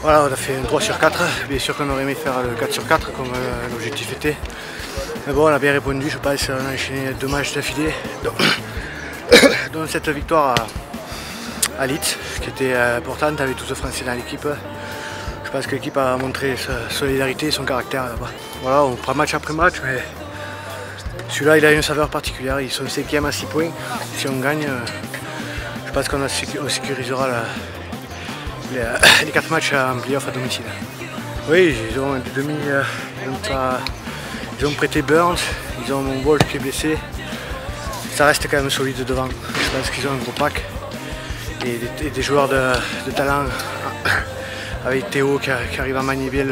Voilà, on a fait un 3 sur 4. Bien sûr qu'on aurait aimé faire le 4 sur 4 comme euh, l'objectif était. Mais bon, on a bien répondu, je pense. On a enchaîné deux matchs d'affilée. Dont cette victoire à, Leeds, qui était euh, importante avec tous ce Français dans l'équipe. Je pense que l'équipe a montré sa solidarité et son caractère là-bas. Voilà, on prend match après match, mais celui-là il a une saveur particulière. Ils sont cinquième à 6 points. Si on gagne, euh, je pense qu'on sécurisera les, 4 matchs en playoff à domicile. Oui, ils ont des demi. Euh, ils, ont prêté Burns, ils ont mon Wolf qui est blessé. Ça reste quand même solide devant. Je pense qu'ils ont un gros pack et des, joueurs de talent avec Théo qui, arrive à manier bien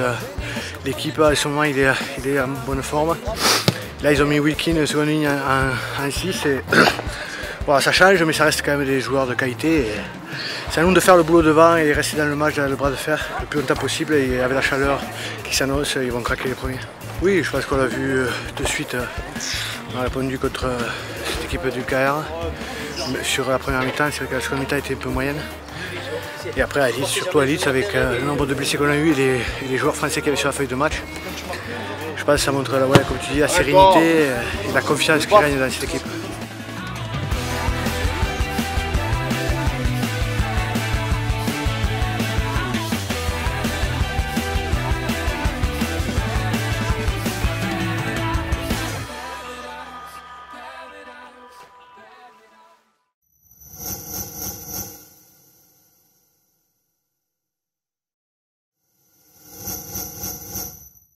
l'équipe. À ce moment, il est, il en bonne forme. Là, ils ont mis Wilkin seconde ligne en, 6. Et ça change, mais ça reste quand même des joueurs de qualité. C'est à nous de faire le boulot devant et rester dans le match, dans le bras de fer, le plus longtemps possible. Et avec la chaleur qui s'annonce, ils vont craquer les premiers. Oui, je pense qu'on l'a vu euh, de suite. On a répondu contre euh, cette équipe du KR. Sur la première mi-temps, c'est vrai que la seconde mi-temps était un peu moyenne. Et après à surtout à Leeds avec euh, le nombre de blessés qu'on a eu et les, joueurs français qui avaient sur la feuille de match. Je pense que ça montre comme tu dis, la sérénité et la confiance qui gagne dans cette équipe.